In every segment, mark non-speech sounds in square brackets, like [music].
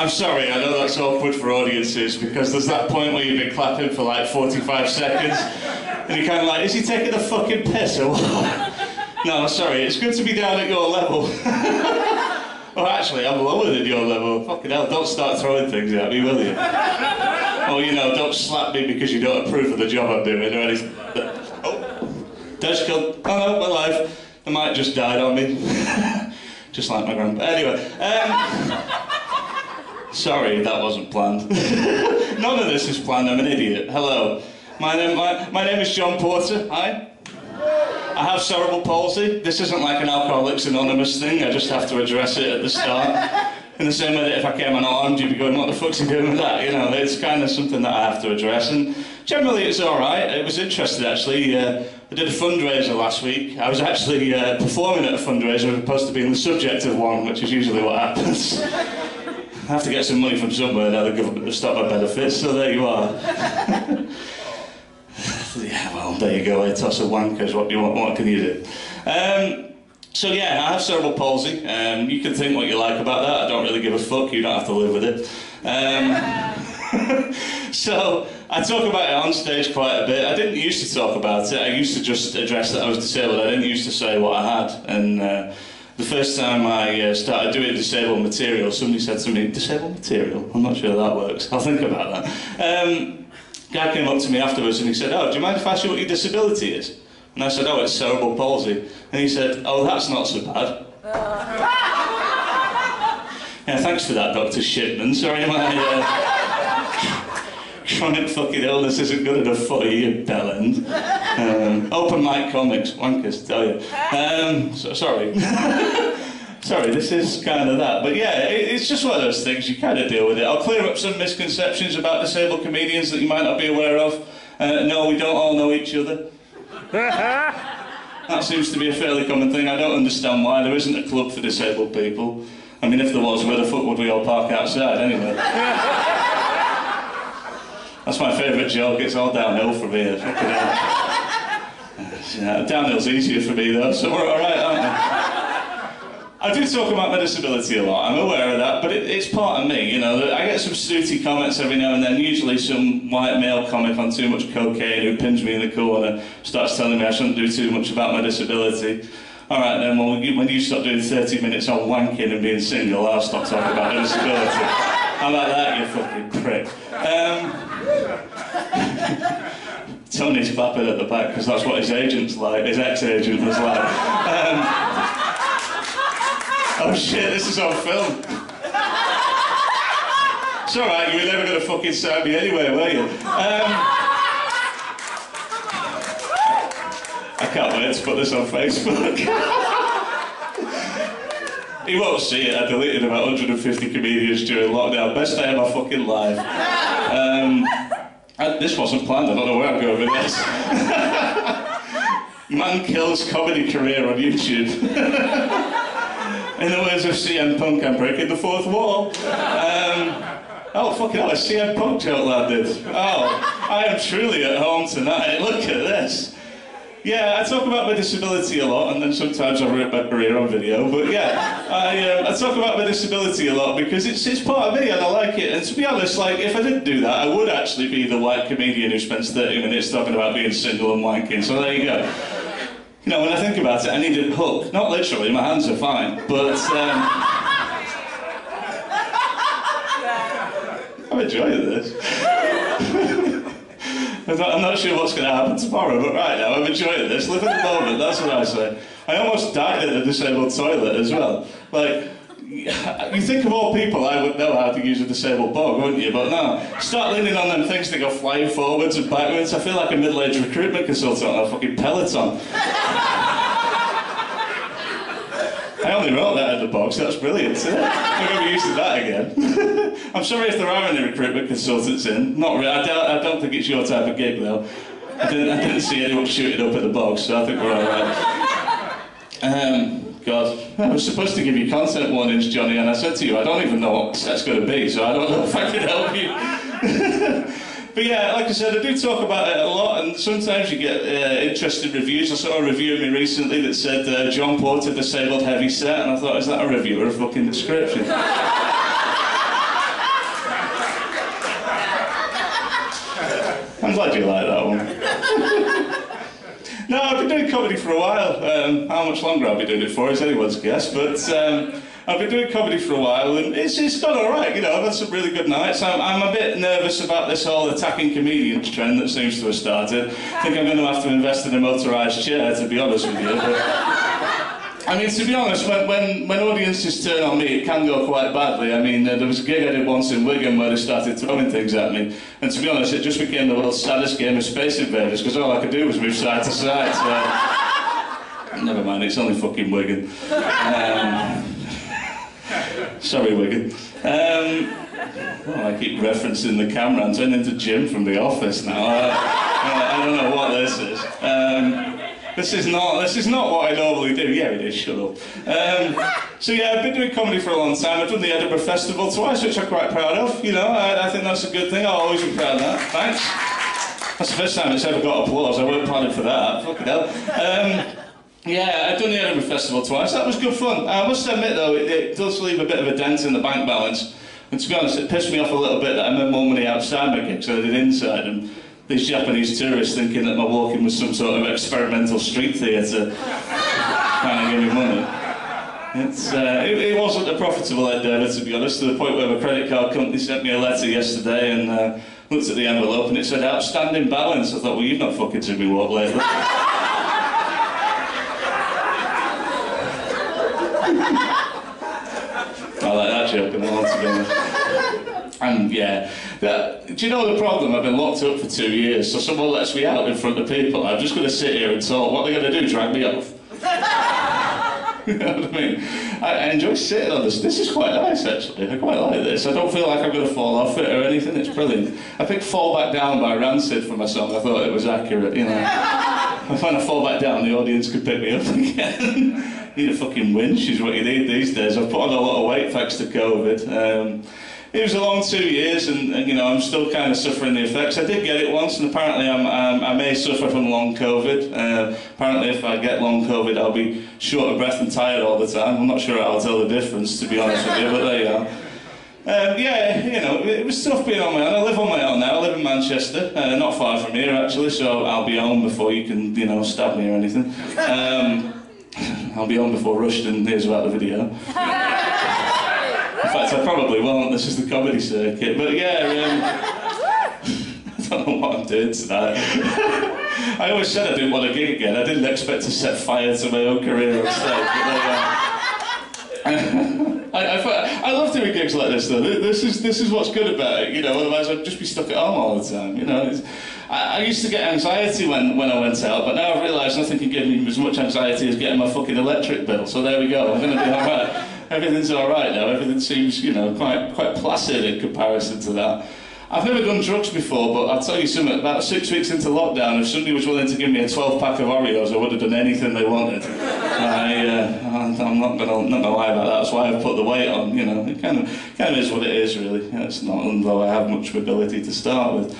I'm sorry, I know that's awkward for audiences because there's that point where you've been clapping for like 45 seconds and you're kind of like, is he taking a fucking piss or what? No, sorry, it's good to be down at your level. [laughs] oh, actually, I'm lower than your level. Fucking hell, don't start throwing things at me, will you? Or, you know, don't slap me because you don't approve of the job I'm doing or anything. Oh, Dodge killed. Oh we're alive. The mic just died on me. [laughs] just like my grandpa. Anyway, um, sorry, that wasn't planned. [laughs] None of this is planned, I'm an idiot. Hello. My name, my, my name is John Porter. Hi. I have cerebral palsy. This isn't like an Alcoholics Anonymous thing. I just have to address it at the start. In the same way that if I came unarmed, you'd be going, what the fuck's he doing with that? You know, it's kind of something that I have to address. And generally it's all right. It was interesting, actually. Uh, I did a fundraiser last week. I was actually uh, performing at a fundraiser as opposed to being the subject of one, which is usually what happens. [laughs] I have to get some money from somewhere now the government has stopped my benefits, so there you are. [laughs] yeah, well, there you go. I toss a wankers. What do you want? What can you do? Um, so yeah, I have cerebral palsy. Um, you can think what you like about that. I don't really give a fuck. You don't have to live with it. Um, [laughs] so I talk about it on stage quite a bit. I didn't used to talk about it. I used to just address that I was disabled. I didn't used to say what I had. And uh, the first time I uh, started doing disabled material, somebody said to me, "Disabled material? I'm not sure that works. I'll think about that." Um, guy came up to me afterwards and he said, "Oh, do you mind if I ask you what your disability is?" And I said, "Oh, it's cerebral palsy." And he said, "Oh, that's not so bad." [laughs] yeah, thanks for that, Doctor Shipman. Sorry, my uh, [laughs] chronic fucking illness isn't good enough for you, you bellend. Um, open mic comics, wankers, tell you. Um, so, sorry. [laughs] Sorry, this is kind of that. But yeah, it, it's just one of those things, you kind of deal with it. I'll clear up some misconceptions about disabled comedians that you might not be aware of. Uh, no, we don't all know each other. [laughs] that seems to be a fairly common thing. I don't understand why there isn't a club for disabled people. I mean, if there was, where the fuck would we all park outside anyway? [laughs] That's my favourite joke. It's all downhill from here. Yeah, downhill's easier for me though, so we're all right, aren't we? I do talk about my disability a lot. I'm aware of that, but it, it's part of me. You know, I get some snooty comments every now and then. Usually, some white male comic on too much cocaine who pins me in the corner starts telling me I shouldn't do too much about my disability. All right, then. Well, when you stop doing 30 minutes on wanking and being single, I'll stop talking about my disability. How about that, you fucking prick? Um, [laughs] Tony's clapping at the back because that's what his agent's like. His ex-agent was like. Um, Oh shit, this is on film. It's alright, you were never going to fucking sign me anyway, were you? Um, I can't wait to put this on Facebook. [laughs] he won't see it. I deleted about 150 comedians during lockdown. Best day of my fucking life. Um, I, this wasn't planned. I don't know where I'm going with this. [laughs] Man kills comedy career on YouTube. [laughs] In the words of CM Punk, I'm breaking the fourth wall. Um, oh, fucking hell, a CM Punk joke lad did. Oh, I am truly at home tonight. Look at this. Yeah, I talk about my disability a lot, and then sometimes I rip my career on video. But yeah, I, uh, I talk about my disability a lot because it's, it's part of me and I like it. And to be honest, like if I didn't do that, I would actually be the white comedian who spends 30 minutes talking about being single and wanking. So there you go. You know, when I think about it, I need a hook. Not literally, my hands are fine, but um, [laughs] I'm enjoying this. I'm, not, sure what's going to happen tomorrow, but right now I'm enjoying this. Live in the moment, that's what I say. I almost died in a disabled toilet as well. Like, [laughs] you think of all people I would know how to use a disabled bog, wouldn't you? But no, start leaning on them things to go flying forwards and backwards. I feel like a middle-aged recruitment consultant on a fucking peloton. [laughs] Only wrote that in the box, that's brilliant, isn't it? I'm going to be to that again. [laughs] I'm sorry if there are any recruitment consultants in. Not really, I don't, I don't think it's your type of gig though. I didn't, I didn't see anyone shooting up at the box, so I think we're alright. Um, God, I was supposed to give you content warnings, Johnny, and I said to you, I don't even know what that's going to be, so I don't know if I can help you. [laughs] but yeah, like I said, I do talk about it a lot, and sometimes you get uh, interesting reviews. I saw a review of me recently that said uh, John Porter disabled heavy set, and I thought, is that a review or a fucking description? [laughs] I'm glad you like that one. [laughs] no, I've been doing comedy for a while. Um, how much longer I'll be doing it for is anyone's guess, but. Um, I've been doing comedy for a while and it's, it's gone all right. You know, I've had some really good nights. I'm, I'm a bit nervous about this whole attacking comedians trend that seems to have started. I think I'm going to have to invest in a motorised chair, to be honest with you. But... I mean, to be honest, when, when, when audiences turn on me, it can go quite badly. I mean, uh, there was a gig I did once in Wigan where they started throwing things at me. And to be honest, it just became the world's saddest game of Space Invaders because all I could do was move side to side. So... Never mind, it's only fucking Wigan. Um... Sorry, Wigan. Um... Well, I keep referencing the camera. I'm turning into Jim from The Office now. I, I, I don't know what this is. Um... This is not this is not what I normally do. Yeah, it is. Shut up. Um, so yeah, I've been doing comedy for a long time. I've done the Edinburgh Festival twice, which I'm quite proud of. You know, I, I think that's a good thing. I'll always be proud of that. Thanks. That's the first time it's ever got applause. I weren't planning for that. Fucking hell. Um, yeah, I've done the Edinburgh Festival twice. That was good fun. I must admit though, it, it does leave a bit of a dent in the bank balance. And to be honest, it pissed me off a little bit that I made more money outside my gigs than I did inside. And these Japanese tourists thinking that my walking was some sort of experimental street theatre give me money. It's, uh, it, it, wasn't a profitable endeavour, to be honest, to the point where my credit card company sent me a letter yesterday and uh, looked at the envelope and it said outstanding balance. I thought, well, you've not fucking seen me walk lately. [laughs] I like that joke, and I. And yeah, that, do you know the problem? I've been locked up for two years, so someone lets me out in front of people. I'm just going to sit here and talk. What are they going to do? Drag me off? [laughs] you know what I mean? I, I, enjoy sitting on this. This is quite nice, actually. I quite like this. I don't feel like I'm going to fall off it or anything. It's brilliant. I picked Fall Back Down by Rancid for my song. I thought it was accurate, you know. when [laughs] I fall back down, the audience could pick me up [laughs] again. Need a fucking winch is what you need these days. I've put on a lot of weight thanks to COVID. Um, it was a long two years, and, and, you know I'm still kind of suffering the effects. I did get it once, and apparently I'm, I'm, i may suffer from long COVID. Uh, apparently, if I get long COVID, I'll be short of breath and tired all the time. I'm not sure I'll tell the difference, to be honest with you, but there you are. Um, yeah, you know, it was tough being on my own. I live on my own now. I live in Manchester, uh, not far from here actually, so I'll be home before you can, you know, stab me or anything. Um, [laughs] I'll be on before Rushton hears about the video. In fact, I probably won't. This is the comedy circuit. But yeah, um, [laughs] I don't know what I'm doing tonight. [laughs] I always said I didn't want to gig again. I didn't expect to set fire to my own career on stage. I, I, I, love doing gigs like this though. This is this is what's good about it. You know, otherwise I'd just be stuck at home all the time. You know, I, I, used to get anxiety when, when I went out, but now I've realised nothing can give me as much anxiety as getting my fucking electric bill. So there we go. I'm going to be all right [laughs] everything's all right now. Everything seems, you know, quite quite placid in comparison to that. I've never done drugs before, but I'll tell you something. About six weeks into lockdown, if somebody was willing to give me a 12 pack of Oreos, I would have done anything they wanted. I, uh, I'm not gonna not gonna lie about that. That's why I've put the weight on. You know, it kind of kind of is what it is, really. It's not, although I have much mobility to start with.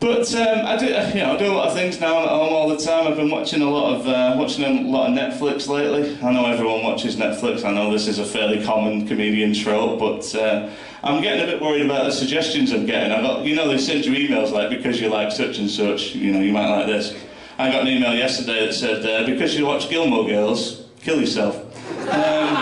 But um, I do, you know, I do a lot of things now at home all the time. I've been watching a lot of uh, watching a lot of Netflix lately. I know everyone watches Netflix. I know this is a fairly common comedian trope, but uh, I'm getting a bit worried about the suggestions I'm getting. I got, you know, they send you emails like because you like such and such. You know, you might like this. I got an email yesterday that said uh, because you watch Gilmore Girls, kill yourself. Um,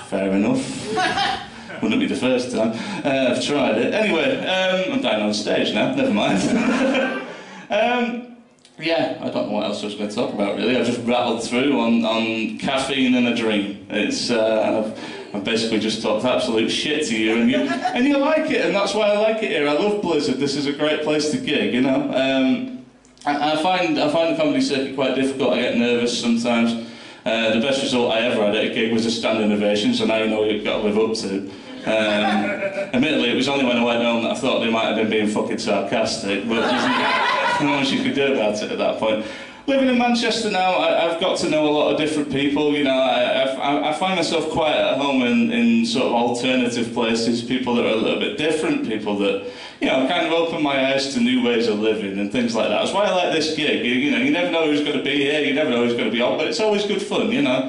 [laughs] fair enough. Wouldn't be the first time. Uh, I've tried it. Anyway, um, I'm dying on stage now, never mind. [laughs] um, yeah, I don't know what else I was going to talk about really. I've just rattled through on, on caffeine and a dream. It's, uh, I've, I've basically just talked absolute shit to you and, you, [laughs] and you like it, and that's why I like it here. I love Blizzard. This is a great place to gig, you know. Um, I, I, find, I find the comedy circuit quite difficult. I get nervous sometimes. Uh, the best result I ever had at a gig was a standing ovation, so now you know what you've got to live up to. Um, admittedly, it was only when I went home that I thought they might have been being fucking sarcastic, but there's not much you could do about it at that point. Living in Manchester now, I, have got to know a lot of different people. You know, I, I, I find myself quite at home in, in sort of alternative places, people that are a little bit different, people that, you know, kind of open my eyes to new ways of living and things like that. That's why I like this gig. You, you know, you never know who's going to be here, you never know who's going to be on, but it's always good fun, you know.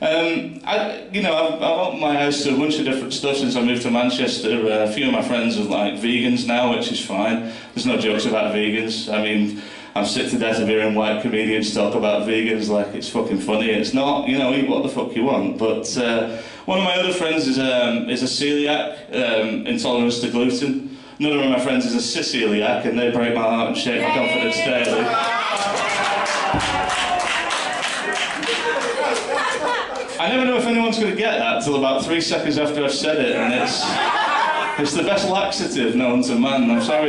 Um, I, you know, I've, I've opened my house to a bunch of different stuff since I moved to Manchester. Uh, a few of my friends are like vegans now, which is fine. There's no jokes about vegans. I mean, I'm sick to death of hearing white comedians talk about vegans like it's fucking funny. It's not, you know, eat what the fuck you want. But uh, one of my other friends is, um, is a celiac, um, intolerance to gluten. Another of my friends is a Siciliac, and they break my heart and shake my confidence daily. I never know if anyone's going to get that until about three seconds after I've said it, and it's it's the best laxative known to man. I'm sorry,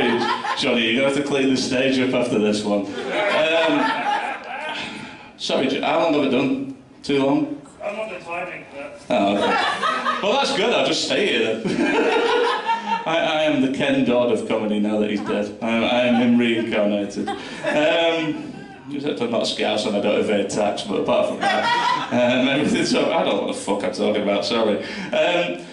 Johnny, you're going to have to clean the stage up after this one. Um, sorry, how long have I done? Too long? I'm not the timing, but... Oh, okay. Well, that's good. I'll just stay here. I, I, am the Ken Dodd of comedy now that he's dead. I, I am him reincarnated. Um, I'm not Scouse and I don't evade tax, but apart from that, [laughs] um, everything's so, I don't know what the fuck I'm talking about, sorry. Um,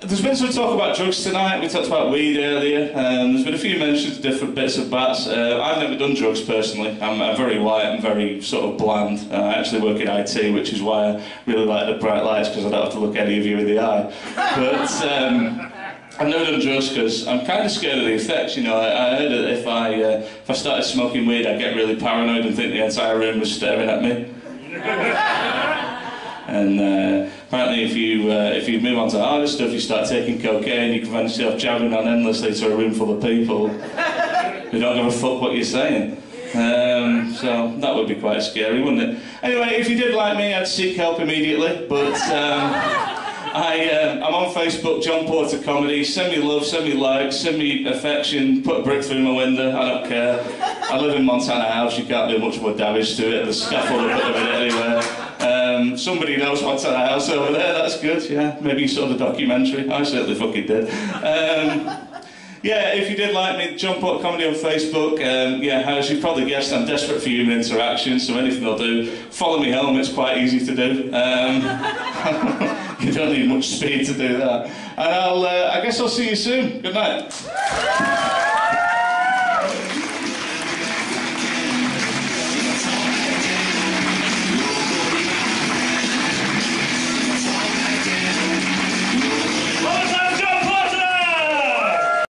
there's been some talk about drugs tonight. We talked about weed earlier. Um, there's been a few mentions of different bits of bats. Uh, I've never done drugs personally. I'm, I'm very white I'm very sort of bland. Uh, I actually work in IT, which is why I really like the bright lights because I don't have to look any of you in the eye. But um, I've never done drugs because I'm kind of scared of the effects. You know, I, I heard that if I uh, if I started smoking weed, I'd get really paranoid and think the entire room was staring at me. [laughs] and uh, apparently, if you uh, if you move on to harder stuff, you start taking cocaine, you can find yourself jabbing on endlessly to a room full of people [laughs] who don't give a fuck what you're saying. Um, so that would be quite scary, wouldn't it? Anyway, if you did like me, I'd seek help immediately, but. Um, I, uh, I'm on Facebook, John Porter Comedy. Send me love, send me likes, send me affection, put a brick through my window, I don't care. I live in Montana House, you can't do much more damage to it. The scaffold will put anywhere. Um, somebody knows Montana House over there, that's good, yeah. Maybe you saw the documentary, I certainly fucking did. Um, yeah, if you did like me, John Porter Comedy on Facebook. Um, yeah, as you've probably guessed, I'm desperate for human interaction, so anything I'll do, follow me home, it's quite easy to do. [laughs] You don't need much speed to do that. And I'll, uh, I guess I'll see you soon. Good night.